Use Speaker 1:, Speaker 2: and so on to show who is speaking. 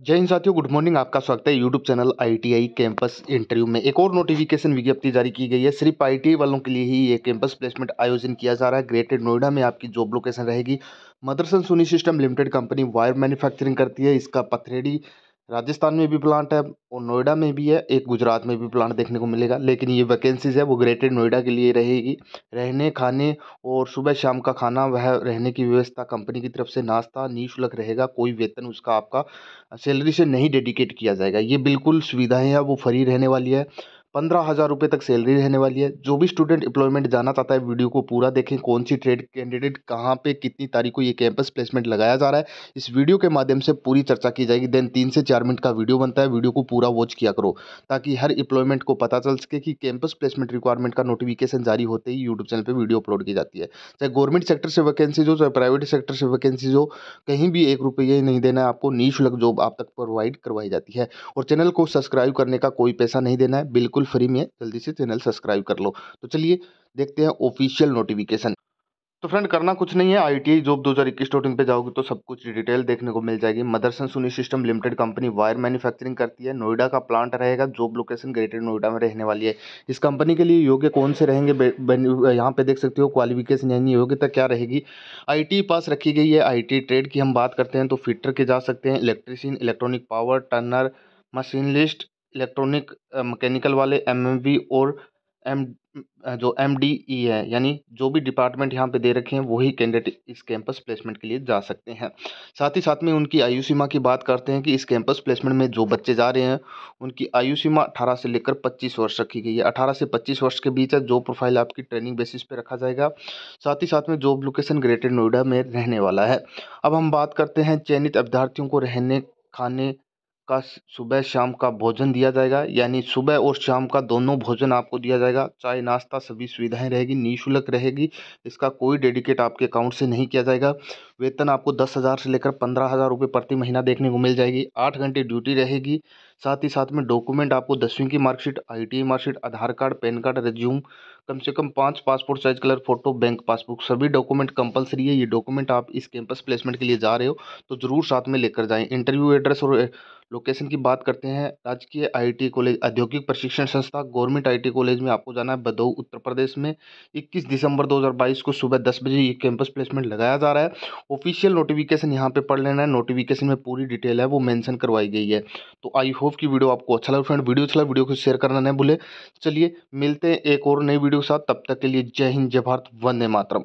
Speaker 1: जय हिंद साथियों, good morning, आपका स्वागत है YouTube channel ITI campus interview में। एक और नोटिफिकेशन विज्ञप्ति जारी की गई है। सिर्फ़ आईटीआई वालों के लिए ही ये कैंपस प्लेसमेंट आयोजन किया जा रहा है। ग्रेटर नोएडा में आपकी जॉब लोकेशन रहेगी। Motherson Soni system limited company wire manufacturing करती है। इसका पथरेडी राजस्थान में भी प्लांट है और नोएडा में भी है। एक गुजरात में भी प्लांट देखने को मिलेगा, लेकिन ये वैकेंसीज़ है, वो ग्रेटर नोएडा के लिए रहेगी। रहने, खाने और सुबह शाम का खाना, वह रहने की व्यवस्था कंपनी की तरफ़ से नाश्ता, निःशुल्क रहेगा, कोई वेतन उसका आपका सैलरी से नहीं डेडिकेट किया जाएगा। ये बिल्कुल सुविधाएँ हैं, वो फ्री रहने वाली है। पंद्रह हज़ार रुपये तक सैलरी रहने वाली है। जो भी स्टूडेंट एम्प्लॉयमेंट जाना चाहता है वीडियो को पूरा देखें, कौन सी ट्रेड कैंडिडेट कहाँ पे, कितनी तारीख को ये कैंपस प्लेसमेंट लगाया जा रहा है। इस वीडियो के माध्यम से पूरी चर्चा की जाएगी। देन तीन से चार मिनट का वीडियो बनता है। वीडियो को पूरा वॉच किया करो, ताकि हर एम्प्लॉयमेंट को पता चल सके कि कैंपस प्लेसमेंट रिक्वायरमेंट का नोटिफिकेशन जारी होते ही यूट्यूब चैनल पर वीडियो अपलोड की जाती है। चाहे गवर्नमेंट सेक्टर से वैकेंसीज हो, चाहे प्राइवेट सेक्टर से वैकेंसीज हो, कहीं भी एक रुपये नहीं देना है। आपको निःशुल्क जॉब आप तक प्रोवाइड करवाई जाती है। और चैनल को सब्सक्राइब करने का कोई पैसा नहीं देना है। बिल्कुल फ्री में है, जल्दी से चैनल सब्सक्राइब कर लो। तो चलिए, देखते हैं ऑफिशियल नोटिफिकेशन तो फ्रेंड करना कुछ नहीं है आई टी जॉब दो हज़ार इक्कीस टोटिंग पे जाओगे तो सब कुछ डिटेल देखने को मिल जाएगी। Motherson Sumi system limited company wire manufacturing करती है। नोएडा का प्लांट रहेगा जॉब लोकेशन ग्रेटर नोएडा में रहने वाली है। इस कंपनी के लिए योग्य कौन से रहेंगे? यहाँ पे देख सकते हो क्वालिफिकेशन यानी योग्यता क्या रहेगी? आई पास रखी गई है। आई ट्रेड की हम बात करते हैं तो फिटर के जा सकते हैं। Electrician electronic power turner machine list electronic mechanical वाले एम और एम जो एम डी ई है, यानी जो भी डिपार्टमेंट यहाँ पे दे रखे हैं, वही कैंडिडेट इस कैंपस प्लेसमेंट के लिए जा सकते हैं। साथ ही साथ में उनकी आयु सीमा की बात करते हैं कि इस कैंपस प्लेसमेंट में जो बच्चे जा रहे हैं, उनकी आयु सीमा अठारह से लेकर पच्चीस वर्ष रखी गई है। अठारह से पच्चीस वर्ष के बीच है जो प्रोफ़ाइल आपकी ट्रेनिंग बेसिस पे रखा जाएगा। साथ ही साथ में जॉब लोकेशन ग्रेटर नोएडा में रहने वाला है। अब हम बात करते हैं चयनित अभ्यर्थियों को रहने, खाने का सुबह शाम का भोजन दिया जाएगा। यानी सुबह और शाम का दोनों भोजन आपको दिया जाएगा। चाय, नाश्ता, सभी सुविधाएँ रहेगी, निःशुल्क रहेगी। इसका कोई डेडिकेट आपके अकाउंट से नहीं किया जाएगा। वेतन आपको दस हज़ार से लेकर पंद्रह हज़ार रुपये प्रति महीना देखने को मिल जाएगी। आठ घंटे ड्यूटी रहेगी। साथ ही साथ में डॉक्यूमेंट आपको दसवीं की marksheet I marksheet, Aadhaar card, PAN card, resume, कम से कम पाँच passport size colour, photo, bank passbook, सभी डॉक्यूमेंट कंपलसरी है। ये डॉक्यूमेंट आप इस कैंपस प्लेसमेंट के लिए जा रहे हो तो ज़रूर साथ में लेकर जाएँ। इंटरव्यू एड्रेस और लोकेशन की बात करते हैं, राजकीय आईटी कॉलेज, औद्योगिक प्रशिक्षण संस्था, गवर्नमेंट आईटी कॉलेज में आपको जाना है बदऊ उत्तर प्रदेश में। 21 दिसंबर 2022 को सुबह 10 बजे ये कैंपस प्लेसमेंट लगाया जा रहा है। ऑफिशियल नोटिफिकेशन यहाँ पे पढ़ लेना है, नोटिफिकेशन में पूरी डिटेल है, वो मेंशन करवाई गई है। तो आई होप की वीडियो आपको अच्छा लगा फ्रेंड, वीडियो अच्छा वीडियो को शेयर करना नहीं भूले। चलिए, मिलते हैं एक और नई वीडियो के साथ, तब तक के लिए जय हिंद, जय भारत, वंदे मातरम।